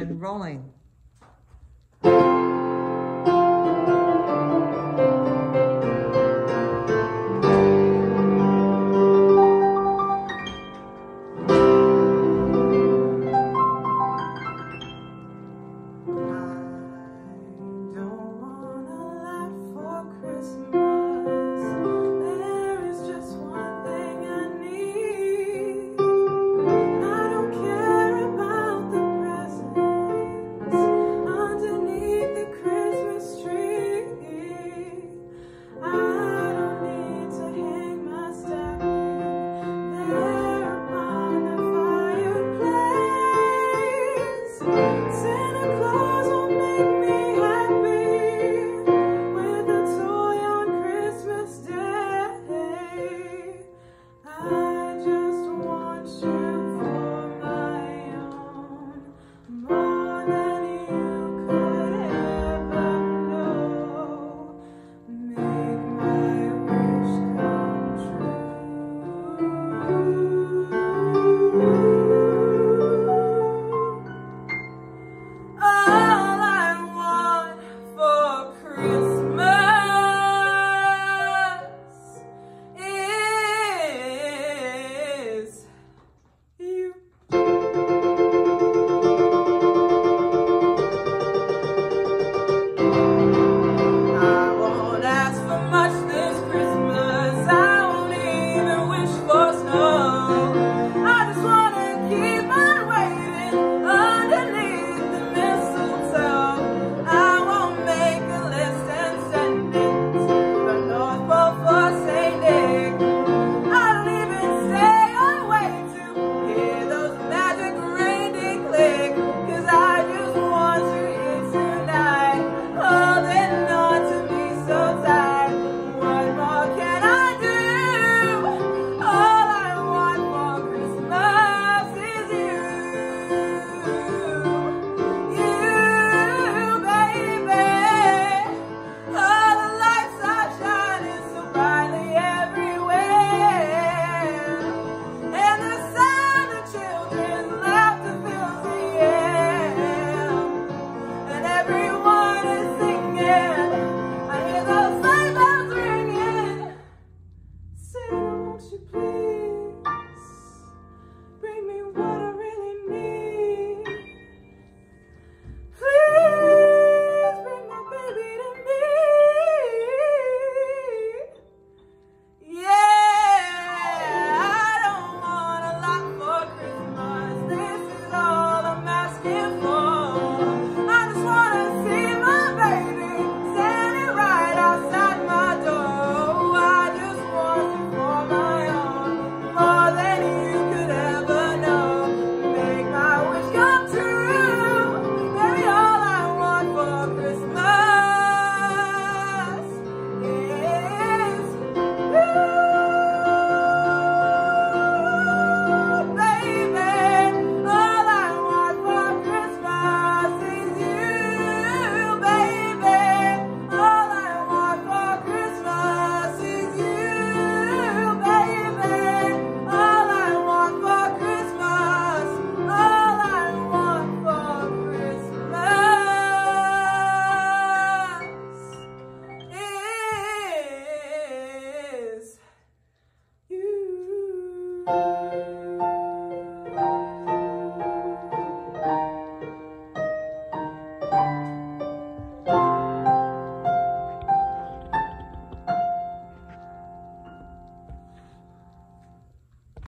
And rolling. Música